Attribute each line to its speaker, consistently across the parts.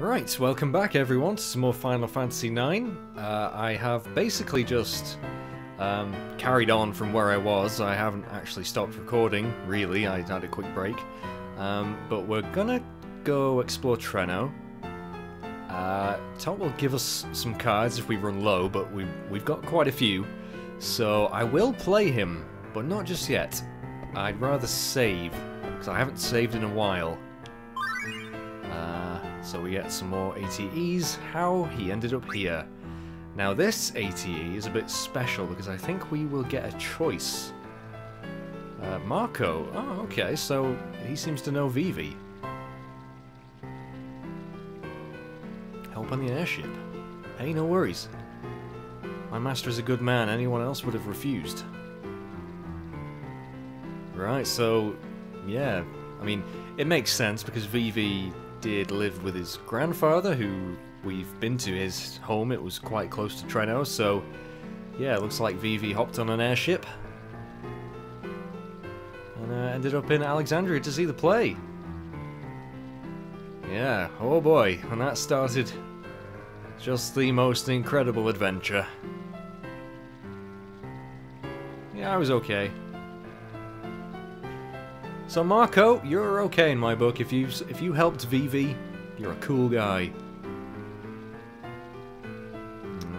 Speaker 1: Right, welcome back everyone to some more Final Fantasy IX. Uh, I have basically just um, carried on from where I was. I haven't actually stopped recording, really. I had a quick break. Um, but we're gonna go explore Treno. Uh, Tom will give us some cards if we run low, but we, we've got quite a few. So I will play him, but not just yet. I'd rather save, because I haven't saved in a while. Uh, so we get some more ATEs. How he ended up here. Now this ATE is a bit special because I think we will get a choice. Uh, Marco. Oh, okay, so he seems to know Vivi. Help on the airship. Hey, no worries. My master is a good man. Anyone else would have refused. Right, so, yeah. I mean, it makes sense because Vivi did live with his grandfather, who we've been to his home. It was quite close to Treno, so yeah, looks like Vivi hopped on an airship and uh, ended up in Alexandria to see the play. Yeah, oh boy, and that started just the most incredible adventure. Yeah, I was okay. So Marco, you're okay in my book. If you if you helped Vivi, you're a cool guy.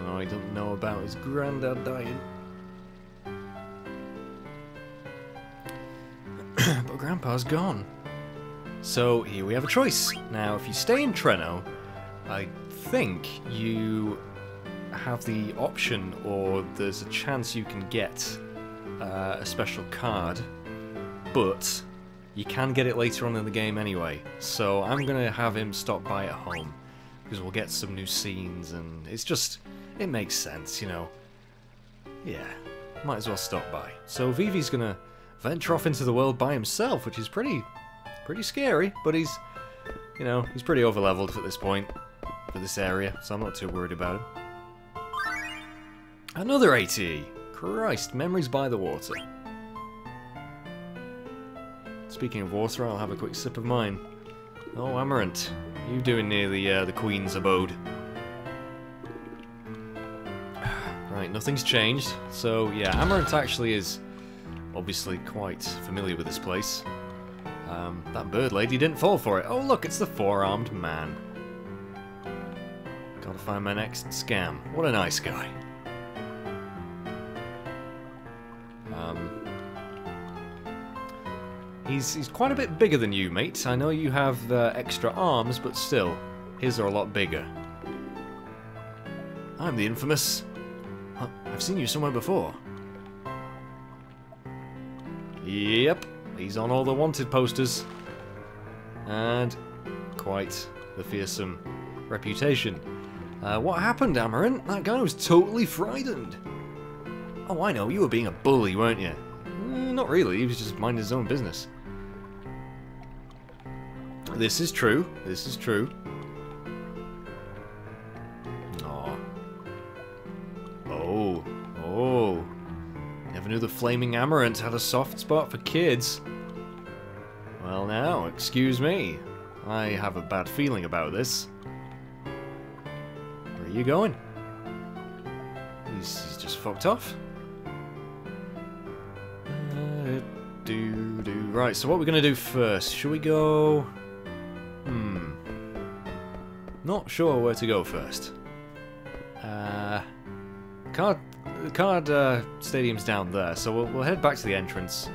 Speaker 1: Oh, I don't know about his granddad dying. but Grandpa's gone. So here we have a choice. Now, if you stay in Treno, I think you have the option, or there's a chance you can get uh, a special card, but you can get it later on in the game anyway. So I'm going to have him stop by at home, because we'll get some new scenes, and it's just, it makes sense, you know. Yeah, might as well stop by. So Vivi's going to venture off into the world by himself, which is pretty, pretty scary, but he's, you know, he's pretty overleveled at this point for this area, so I'm not too worried about him. Another ATE! Christ, memories by the water. Speaking of water, I'll have a quick sip of mine. Oh, Amarant, you doing near the uh, the Queen's abode? right, nothing's changed. So yeah, Amarant actually is obviously quite familiar with this place. Um, that bird lady didn't fall for it. Oh look, it's the four-armed man. Gotta find my next scam. What a nice guy. He's, he's quite a bit bigger than you, mate. I know you have uh, extra arms, but still, his are a lot bigger. I'm the infamous... Huh, I've seen you somewhere before. Yep, he's on all the wanted posters. And quite the fearsome reputation. Uh, what happened, Amarant? That guy was totally frightened. Oh, I know, you were being a bully, weren't you? Mm, not really, he was just minding his own business. This is true, this is true. Aw. Oh, oh. Never knew the Flaming Amaranth had a soft spot for kids. Well now, excuse me. I have a bad feeling about this. Where are you going? He's, he's just fucked off. Uh, do, do. Right, so what we're going to do first? Should we go... Not sure where to go first. Uh, card, card uh, stadium's down there, so we'll, we'll head back to the entrance.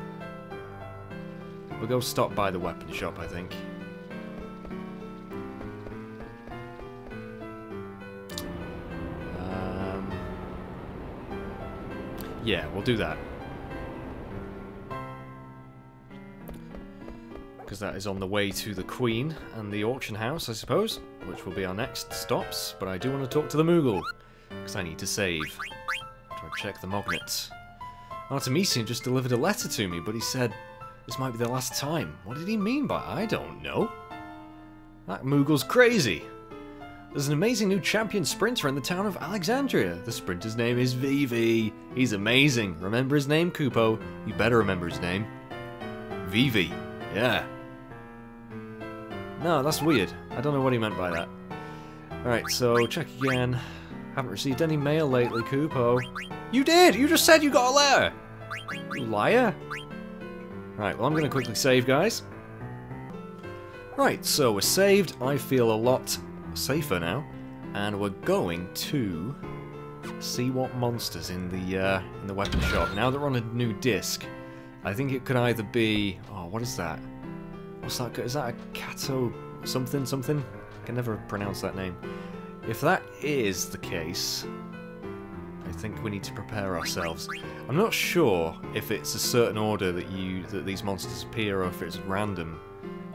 Speaker 1: We'll go stop by the weapon shop, I think. Um, yeah, we'll do that. Because that is on the way to the Queen and the auction house, I suppose, which will be our next stops. But I do want to talk to the Moogle, because I need to save. Try to check the magnets. Artemicion just delivered a letter to me, but he said this might be the last time. What did he mean by I don't know? That Moogle's crazy. There's an amazing new champion sprinter in the town of Alexandria. The sprinter's name is Vivi. He's amazing. Remember his name, Kupo? You better remember his name. Vivi. Yeah. No, that's weird. I don't know what he meant by that. Alright, so check again. Haven't received any mail lately, Kupo. You did! You just said you got a letter! You liar! Right, well I'm to quickly save, guys. Right, so we're saved. I feel a lot safer now. And we're going to see what monsters in the uh, in the weapon shop. Now that we're on a new disc, I think it could either be... Oh, what is that? What's that? Is that a Kato something something? I can never pronounce that name. If that is the case, I think we need to prepare ourselves. I'm not sure if it's a certain order that you that these monsters appear or if it's random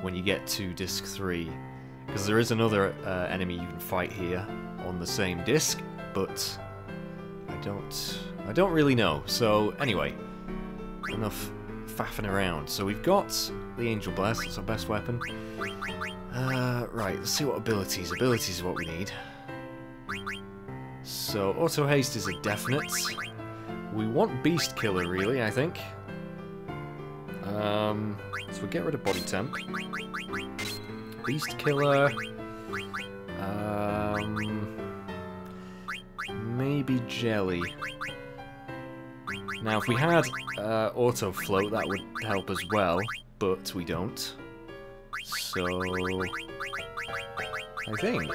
Speaker 1: when you get to disc 3. Because there is another uh, enemy you can fight here on the same disc, but I don't I don't really know. So anyway, enough faffing around. So we've got the Angel Bless, that's our best weapon. Uh, right, let's see what abilities. Abilities is what we need. So, Auto Haste is a definite. We want Beast Killer, really, I think. Um, so we'll get rid of Body Temp. Beast Killer. Um, maybe Jelly. Now, if we had uh, Auto Float, that would help as well, but we don't. So, I think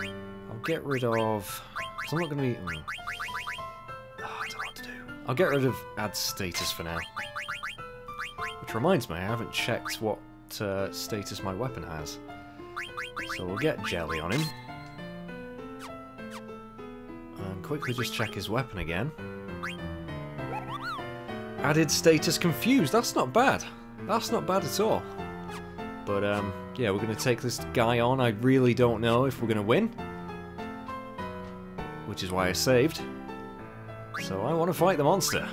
Speaker 1: I'll get rid of. I'm not going to be. Mm, oh, I don't know what to do. I'll get rid of add status for now. Which reminds me, I haven't checked what uh, status my weapon has. So we'll get jelly on him. And quickly just check his weapon again. Added status confused. That's not bad. That's not bad at all. But, um, yeah, we're going to take this guy on. I really don't know if we're going to win. Which is why I saved. So I want to fight the monster.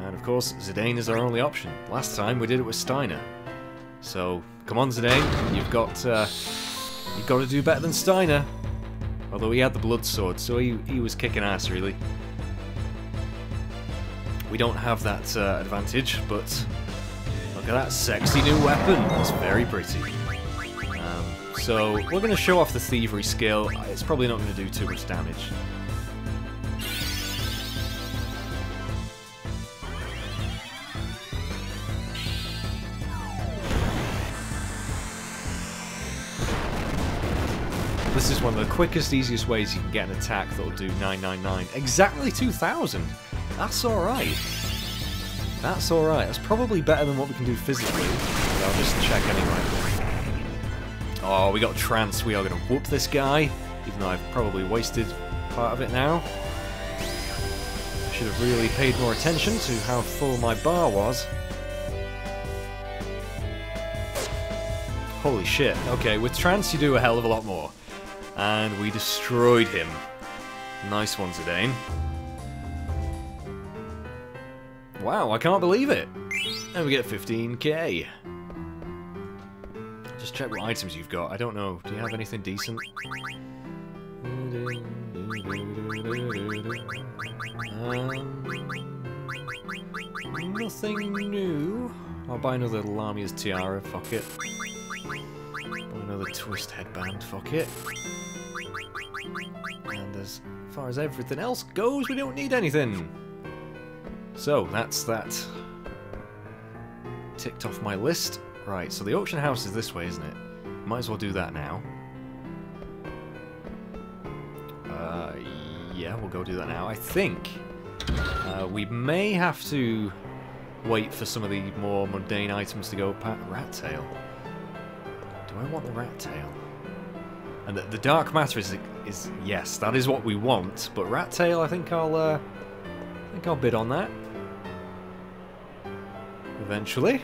Speaker 1: And of course, Zidane is our only option. Last time we did it with Steiner. So, come on Zidane, you've got, uh, you've got to do better than Steiner. Although he had the blood sword, so he, he was kicking ass, really. We don't have that uh, advantage, but look at that sexy new weapon. It's very pretty. Um, so we're going to show off the thievery skill. It's probably not going to do too much damage. This is one of the quickest, easiest ways you can get an attack that'll do 999. Exactly 2000! That's alright. That's alright. That's probably better than what we can do physically. But I'll just check anyway. Oh, we got trance. We are going to whoop this guy. Even though I've probably wasted part of it now. Should have really paid more attention to how full my bar was. Holy shit. Okay, with trance you do a hell of a lot more. And we destroyed him. Nice one, Zidane. Wow, I can't believe it! And we get 15k. Just check what items you've got. I don't know. Do you have anything decent? Um, nothing new. I'll buy another Lamia's tiara, fuck it. Buy another twist headband, fuck it. And as far as everything else goes, we don't need anything. So, that's that. Ticked off my list. Right, so the auction house is this way, isn't it? Might as well do that now. Uh, yeah, we'll go do that now. I think uh, we may have to wait for some of the more mundane items to go past. Rat tail. Do I want the rat tail? And the, the dark matter is, is yes, that is what we want. But rat tail, I think I'll, uh, I think I'll bid on that eventually.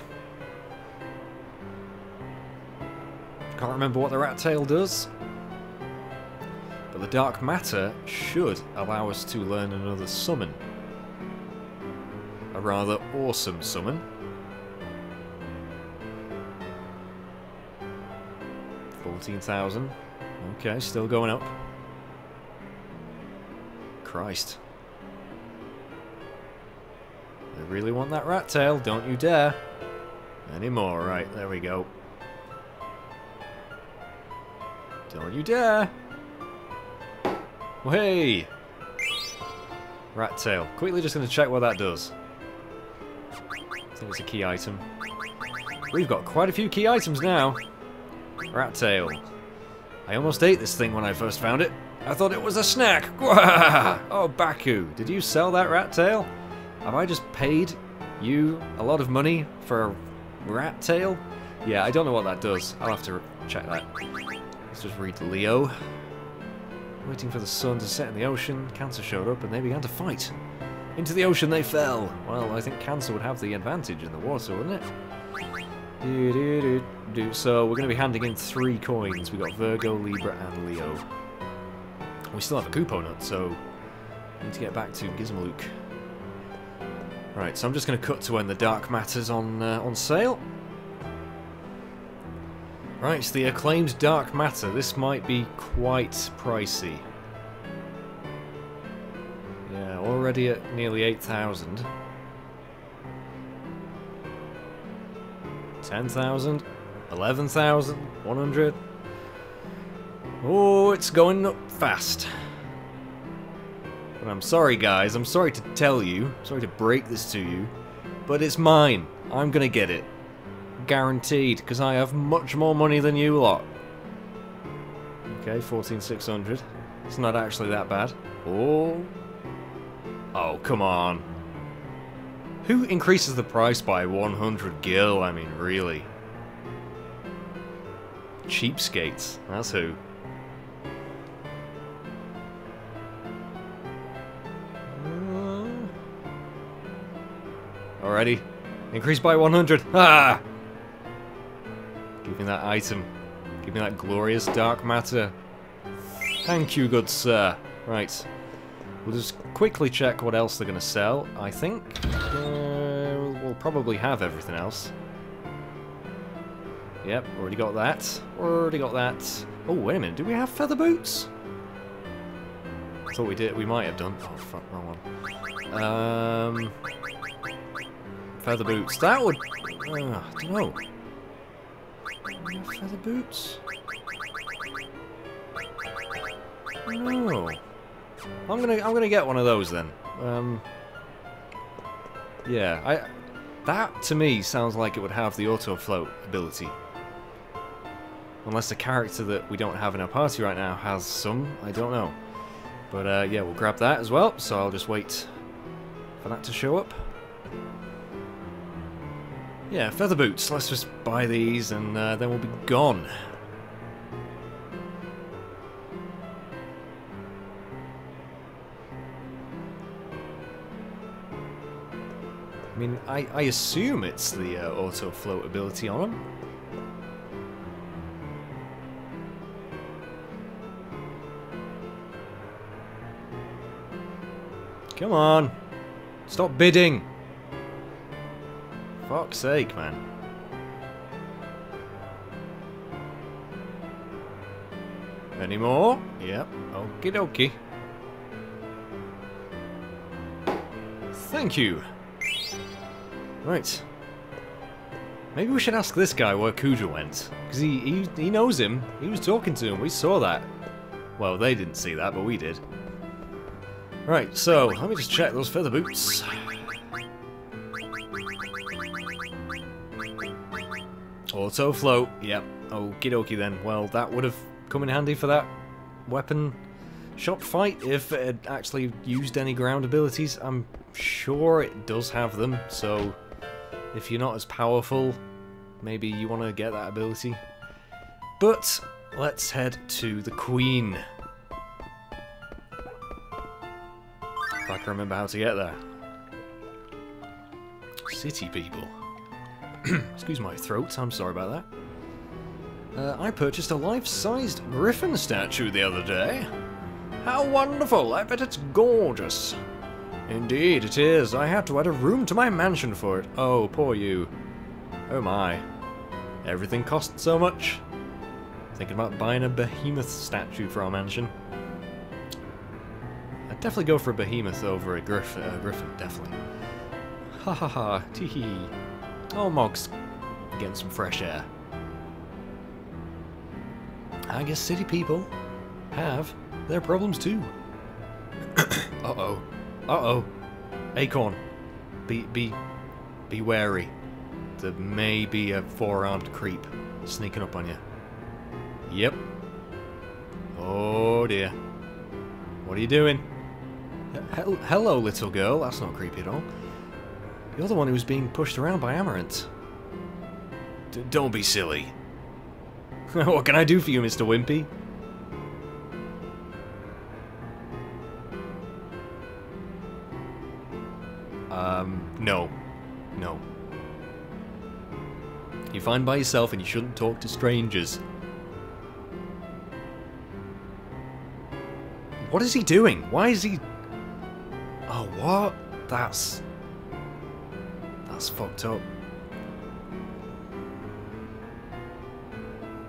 Speaker 1: Can't remember what the rat tail does. But the dark matter should allow us to learn another summon. A rather awesome summon. Fourteen thousand. Okay, still going up. Christ. Really want that rat tail, don't you dare. Any more? Right, there we go. Don't you dare! Hey! Rat tail. Quickly just going to check what that does. I think it's a key item. We've got quite a few key items now. Rat tail. I almost ate this thing when I first found it. I thought it was a snack. oh, Baku, did you sell that rat tail? Have I just paid you a lot of money for a rat tail? Yeah, I don't know what that does. I'll have to check that. Let's just read Leo. Waiting for the sun to set in the ocean, Cancer showed up and they began to fight. Into the ocean they fell. Well, I think Cancer would have the advantage in the water, wouldn't it? Do, do, do. So we're going to be handing in three coins. We've got Virgo, Libra, and Leo. We still have a coupon, so we need to get back to Gizmaluke. Right, so I'm just going to cut to when the Dark Matter's on, uh, on sale. Right, the acclaimed Dark Matter. This might be quite pricey. Yeah, already at nearly 8,000. 10,000, 11,000, 100. Oh, it's going up fast. I'm sorry, guys. I'm sorry to tell you. sorry to break this to you. But it's mine. I'm gonna get it. Guaranteed, because I have much more money than you lot. Okay, 14,600. It's not actually that bad. Oh. Oh, come on. Who increases the price by 100 gil? I mean, really. Cheapskates. That's who. Alrighty. Increase by 100. Ah! Give me that item. Give me that glorious dark matter. Thank you, good sir. Right. We'll just quickly check what else they're going to sell. I think uh, we'll probably have everything else. Yep, already got that. Already got that. Oh, wait a minute. Do we have feather boots? I thought we did. We might have done. Oh, fuck, wrong one. Um, feather boots. That would... Uh, I don't know. Feather boots? No. I'm gonna I'm gonna get one of those then. Um, yeah, I that to me sounds like it would have the auto float ability. Unless the character that we don't have in our party right now has some, I don't know. But uh, yeah, we'll grab that as well. So I'll just wait for that to show up. Yeah, feather boots. Let's just buy these and uh, then we'll be gone. I mean, I, I assume it's the uh, auto float ability on them. Come on. Stop bidding. Fuck's sake, man. Any more? Yep. Okie dokie. Thank you. Right. Maybe we should ask this guy where Kuja went. Because he, he, he knows him. He was talking to him. We saw that. Well, they didn't see that, but we did. Right, so, let me just check those feather boots. Auto float, yep. Okie dokie then. Well, that would have come in handy for that weapon shop fight if it had actually used any ground abilities. I'm sure it does have them, so if you're not as powerful, maybe you want to get that ability. But let's head to the Queen. If I can remember how to get there. City people. Excuse my throat, I'm sorry about that. Uh, I purchased a life-sized griffin statue the other day. How wonderful! I bet it's gorgeous. Indeed, it is. I had to add a room to my mansion for it. Oh, poor you. Oh my. Everything costs so much. Thinking about buying a behemoth statue for our mansion. I'd definitely go for a behemoth over a griff uh, griffin, definitely. Ha ha ha, tee hee. Oh, Mog's getting some fresh air. I guess city people have their problems too. Uh-oh. Uh-oh. Acorn. Be, be, be wary. There may be a four-armed creep sneaking up on you. Yep. Oh dear. What are you doing? He hello, little girl. That's not creepy at all. You're the one who was being pushed around by Amaranth. D don't be silly. what can I do for you, Mr. Wimpy? Um, no. No. You're fine by yourself and you shouldn't talk to strangers. What is he doing? Why is he... Oh, what? That's... That's fucked up.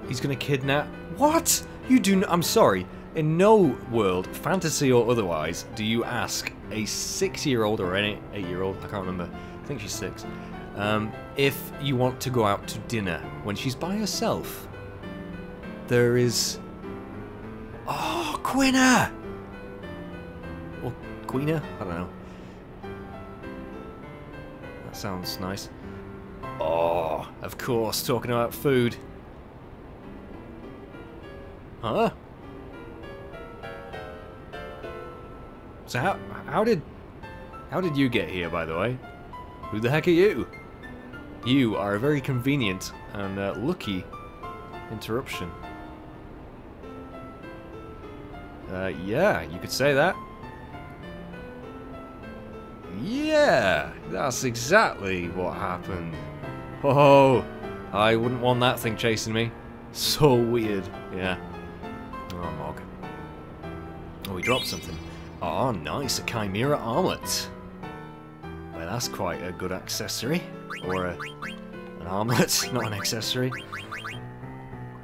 Speaker 1: He's gonna kidnap... What? You do I'm sorry. In no world, fantasy or otherwise, do you ask a six-year-old or an eight-year-old, I can't remember, I think she's six, um, if you want to go out to dinner when she's by herself. There is... Oh, Quina! Or Queena? I don't know. That sounds nice. Oh, of course, talking about food. Huh? So how how did how did you get here, by the way? Who the heck are you? You are a very convenient and uh, lucky interruption. Uh, yeah, you could say that. Yeah, that's exactly what happened. Oh, I wouldn't want that thing chasing me. So weird, yeah. Oh, Mog. Oh, he dropped something. Oh, nice, a Chimera armlet. Well, that's quite a good accessory. Or a, an armlet, not an accessory.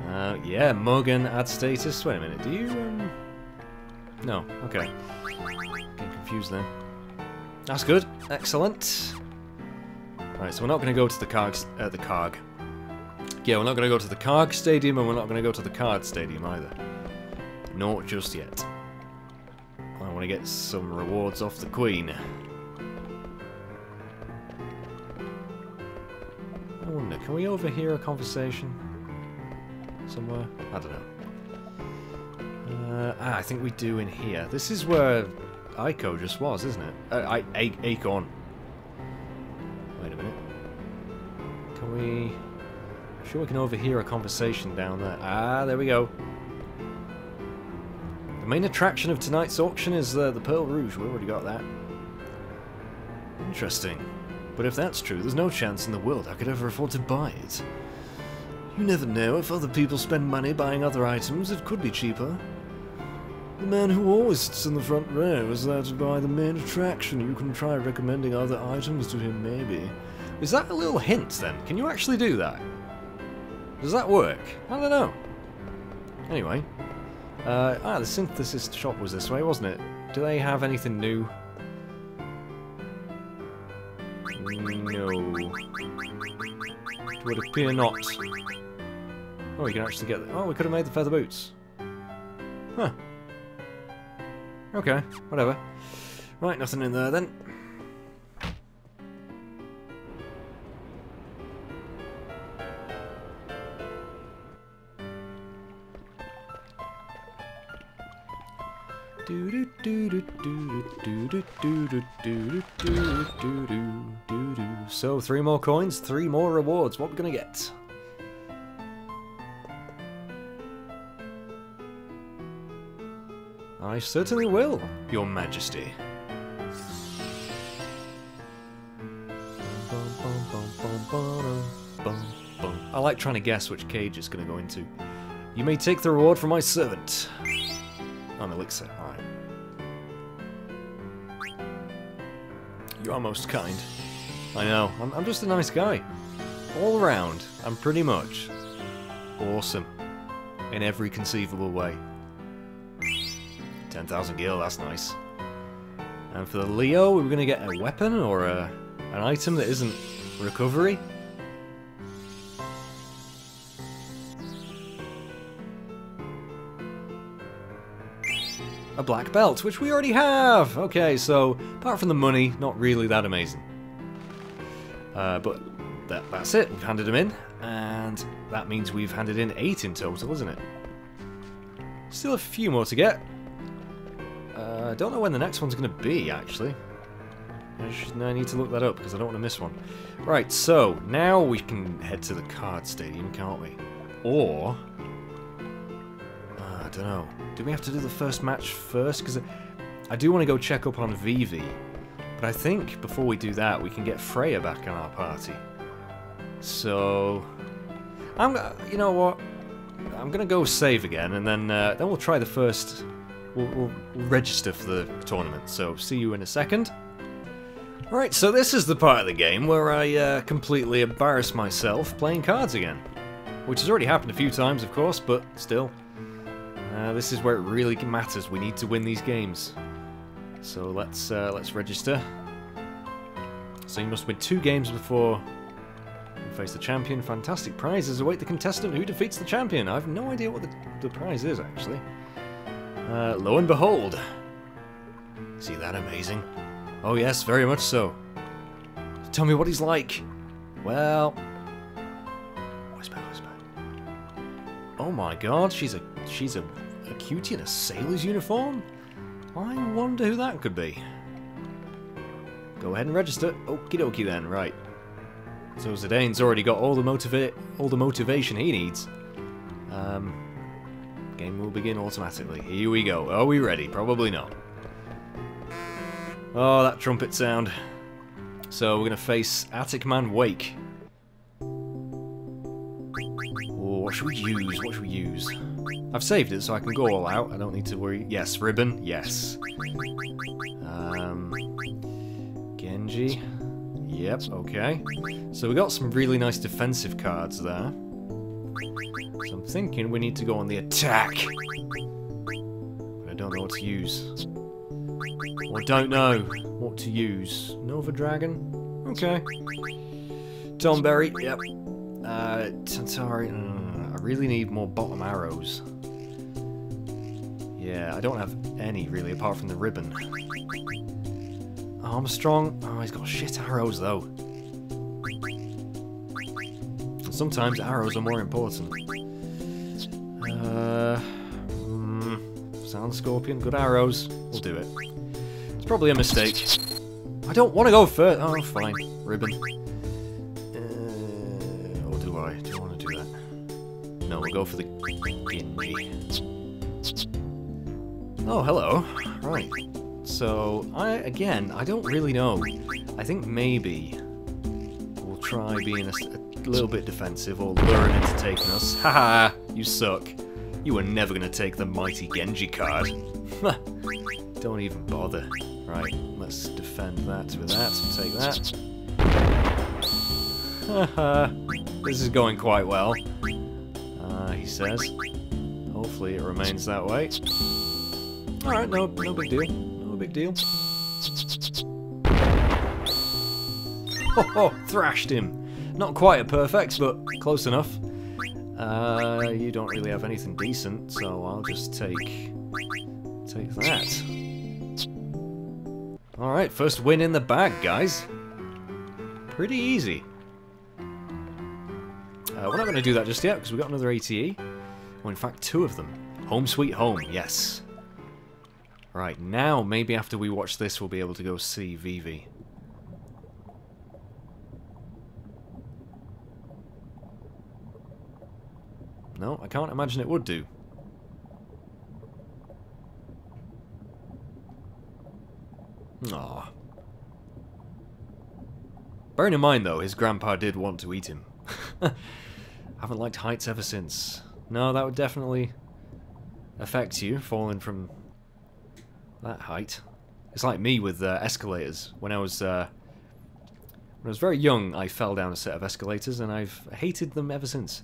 Speaker 1: Uh, yeah, mug and add status. Wait a minute, do you, um... No, okay. Getting confused then. That's good. Excellent. Right, so we're not going to go to the Karg... Uh, the. Yeah, we're not going to go to the Karg Stadium, and we're not going to go to the Card Stadium either. Not just yet. I want to get some rewards off the Queen. I wonder, can we overhear a conversation? Somewhere? I don't know. Uh, ah, I think we do in here. This is where Eiko just was, isn't it? Uh, I, I, Acorn. Wait a minute. Can we... I'm sure we can overhear a conversation down there. Ah, there we go. The main attraction of tonight's auction is uh, the Pearl Rouge. We already got that. Interesting. But if that's true, there's no chance in the world I could ever afford to buy it. You never know, if other people spend money buying other items, it could be cheaper. The man who always sits in the front row is there to buy the main attraction. You can try recommending other items to him, maybe. Is that a little hint, then? Can you actually do that? Does that work? I don't know. Anyway. Uh, ah, the synthesis shop was this way, wasn't it? Do they have anything new? No. It Would appear not. Oh, we can actually get... Oh, we could have made the feather boots. Huh. Okay, whatever. Right, nothing in there then. So, three more coins, three more rewards. What are we to get? I certainly will, your majesty. I like trying to guess which cage it's going to go into. You may take the reward from my servant. An elixir, alright. You are most kind. I know, I'm, I'm just a nice guy. All around, I'm pretty much awesome. In every conceivable way. 10,000 gil, that's nice. And for the Leo, we're going to get a weapon or a, an item that isn't recovery. A black belt, which we already have! Okay, so apart from the money, not really that amazing. Uh, but that, that's it, we've handed them in, and that means we've handed in eight in total, isn't it? Still a few more to get. I uh, don't know when the next one's going to be, actually. I, should, I need to look that up, because I don't want to miss one. Right, so, now we can head to the card stadium, can't we? Or... Uh, I don't know. Do we have to do the first match first? Because I do want to go check up on Vivi. But I think before we do that, we can get Freya back in our party. So... I'm, you know what? I'm gonna go save again, and then uh, then we'll try the first. We'll, we'll, register for the tournament. So see you in a second. Right, so this is the part of the game where I uh, completely embarrass myself playing cards again, which has already happened a few times, of course, but still. Uh, this is where it really matters. We need to win these games. So let's uh, let's register. So you must win two games before you face the champion. Fantastic prizes await the contestant who defeats the champion. I have no idea what the, the prize is, actually. Uh, lo and behold. See that amazing? Oh yes, very much so. Tell me what he's like. Well... Whisper, whisper. Oh my god, she's a she's a, a cutie in a sailor's uniform? I wonder who that could be. Go ahead and register. Okie dokie then, right. So Zidane's already got all the motiva all the motivation he needs. Um, game will begin automatically. Here we go. Are we ready? Probably not. Oh, that trumpet sound. So we're going to face Attic Man Wake. Oh, what should we use? What should we use? I've saved it so I can go all out. I don't need to worry. Yes, Ribbon. Yes. Um, Genji. Yep, okay. So we got some really nice defensive cards there. So I'm thinking we need to go on the attack. But I don't know what to use. I don't know what to use. Nova Dragon? Okay. Tonberry, yep. Uh, Tantari, uh, I really need more bottom arrows. Yeah, I don't have any really apart from the ribbon. Armstrong. Oh, he's got shit arrows, though. Sometimes arrows are more important. Uh, mm, Sand Scorpion, good arrows. We'll do it. It's probably a mistake. I don't want to go first. Oh, fine. Ribbon. Uh, or do I? Do I want to do that? No, we'll go for the Genji. Oh, hello. Right. So, I again, I don't really know. I think maybe we'll try being a little bit defensive or him into taking us. Haha, you suck. You were never going to take the mighty Genji card. don't even bother. Right, let's defend that with that take that. Haha, this is going quite well, uh, he says. Hopefully it remains that way. Alright, no, no big deal No big deal. Oh, thrashed him. Not quite a perfect, but close enough. Uh, you don't really have anything decent, so I'll just take take that. Alright, first win in the bag, guys. Pretty easy. Uh, we're not going to do that just yet, because we've got another ATE. Well, in fact, two of them. Home sweet home, yes. Right, now maybe after we watch this we'll be able to go see Vivi. No, I can't imagine it would do. Ah. Bearing in mind, though, his grandpa did want to eat him. Haven't liked heights ever since. No, that would definitely affect you, falling from that height. It's like me with uh, escalators. When I was uh, when I was very young, I fell down a set of escalators, and I've hated them ever since.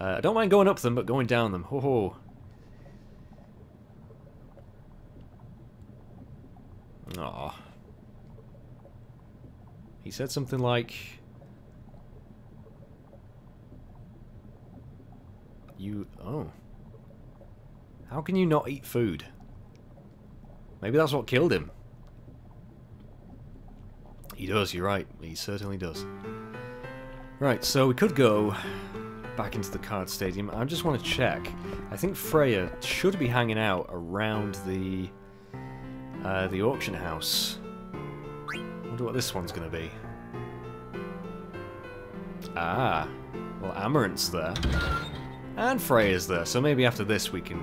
Speaker 1: Uh, I don't mind going up them, but going down them, ho ho. Aww. He said something like... You... Oh. How can you not eat food? Maybe that's what killed him. He does, you're right. He certainly does. Right, so we could go back into the card stadium. I just want to check. I think Freya should be hanging out around the uh, the auction house. wonder what this one's going to be. Ah, well, Amaranth's there. And Freya's there, so maybe after this we can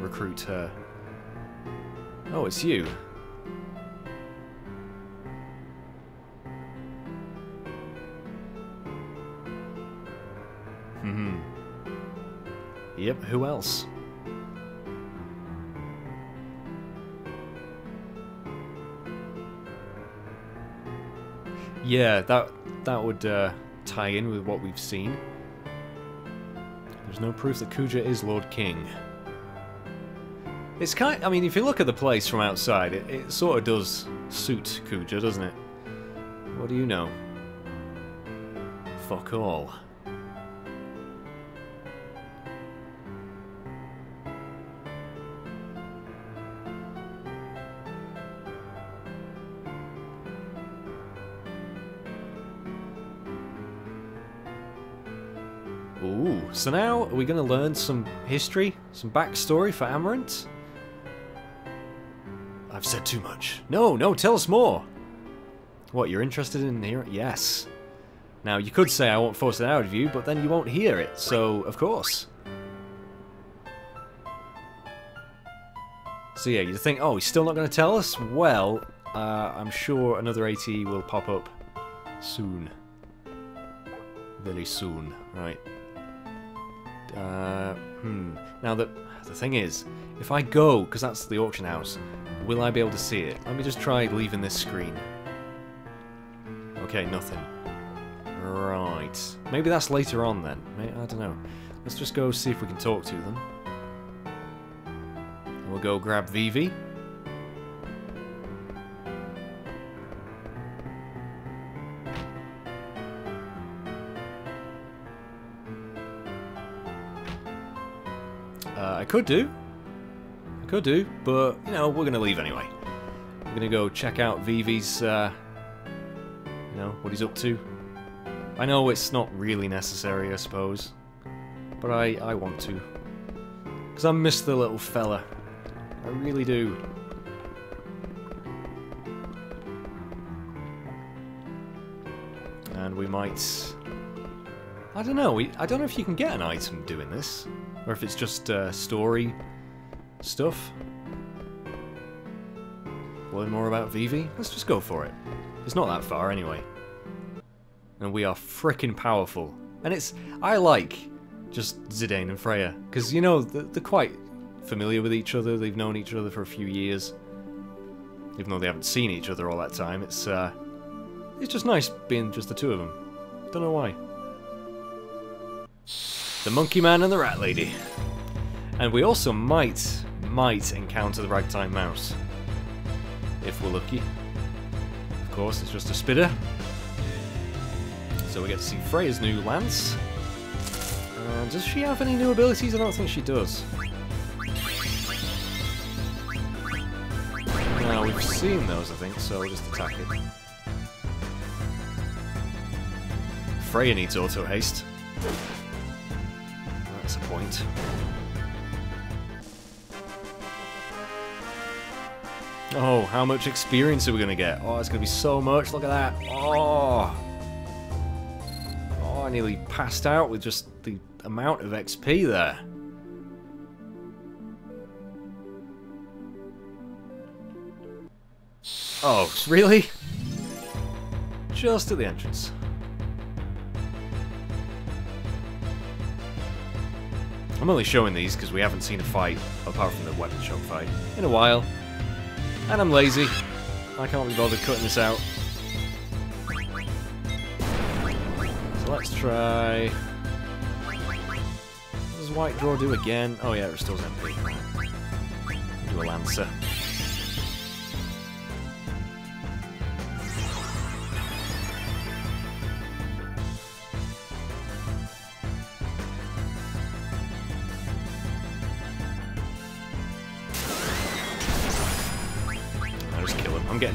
Speaker 1: recruit her. Oh, it's you. Yep, who else? Yeah, that that would uh, tie in with what we've seen. There's no proof that Kuja is Lord King. It's kind. I mean, if you look at the place from outside, it, it sort of does suit Kuja, doesn't it? What do you know? Fuck all. So now are we going to learn some history, some backstory for Amaranth. I've said too much. No, no, tell us more. What, you're interested in hearing? Yes. Now, you could say I won't force it out of you, but then you won't hear it, so of course. So yeah, you think, oh, he's still not going to tell us? Well, uh, I'm sure another AT will pop up soon. Very soon, right. Uh, hmm. Now, the, the thing is, if I go, because that's the auction house, will I be able to see it? Let me just try leaving this screen. Okay, nothing. Right. Maybe that's later on then. I don't know. Let's just go see if we can talk to them. We'll go grab Vivi. Could do. I could do, but, you know, we're going to leave anyway. We're going to go check out Vivi's, uh, you know, what he's up to. I know it's not really necessary, I suppose. But I, I want to. Because I miss the little fella. I really do. And we might... I don't know, we, I don't know if you can get an item doing this. Or if it's just uh, story stuff. Learn more about Vivi? Let's just go for it. It's not that far anyway. And we are freaking powerful. And it's... I like just Zidane and Freya. Because, you know, they're, quite familiar with each other. They've known each other for a few years. Even though they haven't seen each other all that time. It's, uh... It's just nice being just the two of them. Don't know why. The Monkey Man and the Rat Lady. And we also might, might encounter the Ragtime Mouse. If we're lucky. Of course, it's just a spitter. So we get to see Freya's new lance. Uh, does she have any new abilities? I don't think she does. Now, we've seen those, I think, so we'll just attack it. Freya needs auto Oh, how much experience are we going to get? Oh, it's going to be so much. Look at that. Oh. Oh, I nearly passed out with just the amount of XP there. Oh, really? Just at the entrance. I'm only showing these because we haven't seen a fight, apart from the weapon shop fight, in a while. And I'm lazy. I can't be bothered cutting this out. So let's try... What does White Draw do again? Oh yeah, it restores MP. Do a Lancer.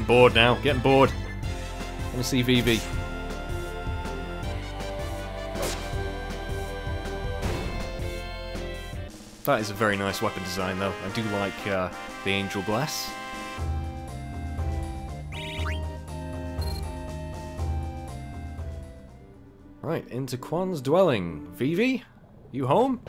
Speaker 1: Getting bored now. Getting bored. Want to see Vivi. That is a very nice weapon design, though. I do like uh, the Angel Bless. Right, into Quan's dwelling. Vivi, you home?